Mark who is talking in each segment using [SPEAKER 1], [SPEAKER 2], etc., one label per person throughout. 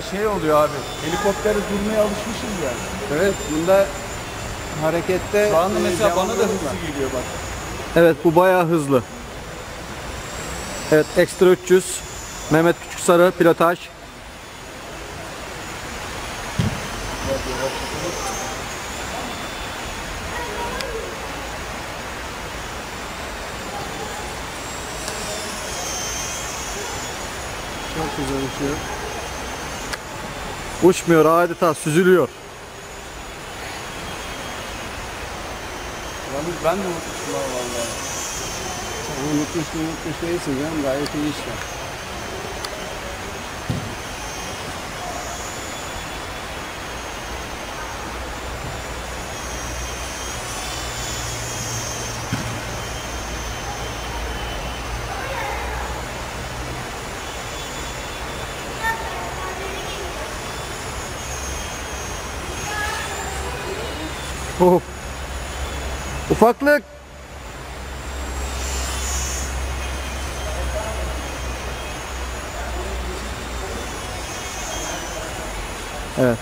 [SPEAKER 1] Şey oluyor abi. Helikoptere durmaya alışmışız ya.
[SPEAKER 2] Evet bunda harekette
[SPEAKER 1] Şu anda
[SPEAKER 2] e,
[SPEAKER 1] mesela bana da hızlı geliyor bak.
[SPEAKER 3] Evet bu bayağı hızlı. Evet ekstra 300. Mehmet Küçüksarı pilotaj.
[SPEAKER 2] Çok güzel uçuyor.
[SPEAKER 3] Uçmuyor adeta süzülüyor.
[SPEAKER 1] Ben de unutmuşum vallahi.
[SPEAKER 2] Sen unutmuş unutmuş değilsin canım gayet iyi işte.
[SPEAKER 3] Oh. Ufaklık. Evet.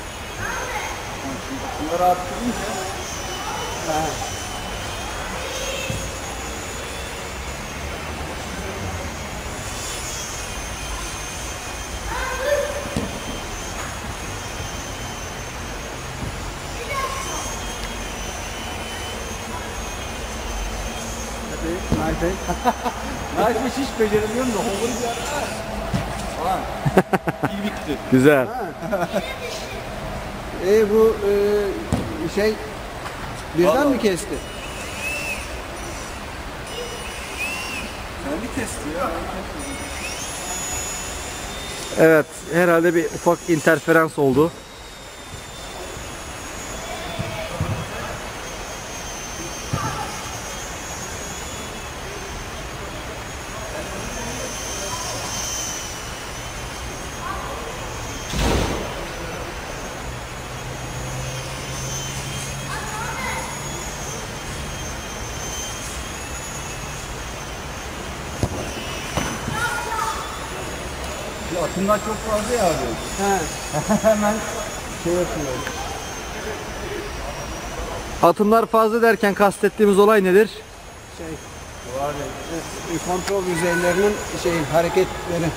[SPEAKER 1] Bunları arttırınca
[SPEAKER 2] Hadi.
[SPEAKER 1] Knife'ı hiç beceremiyorum da hover'ı bir ara falan. İyi bitti.
[SPEAKER 3] Güzel.
[SPEAKER 2] E bu e, şey birden
[SPEAKER 1] Vallahi.
[SPEAKER 2] mi kesti?
[SPEAKER 1] Kendi kesti ya.
[SPEAKER 3] Evet herhalde bir ufak interferans oldu.
[SPEAKER 1] Bu atımdan çok fazla ya abi.
[SPEAKER 2] He.
[SPEAKER 1] Hemen
[SPEAKER 2] Şey yapıyor.
[SPEAKER 3] Atımlar fazla derken kastettiğimiz olay nedir?
[SPEAKER 2] Şey var ya, kontrol yüzeylerinin şey hareketleri.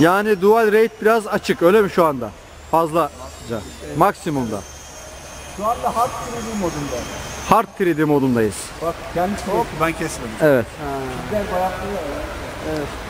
[SPEAKER 3] Yani dual rate biraz açık öyle mi şu anda? Fazlaca. Maksimumda.
[SPEAKER 1] şu anda hard 3D modunda.
[SPEAKER 3] Hard 3D modundayız.
[SPEAKER 1] Bak kendisi Hop ben kesmedim.
[SPEAKER 3] Evet.
[SPEAKER 2] Ha.
[SPEAKER 1] Güzel ya.
[SPEAKER 2] Evet.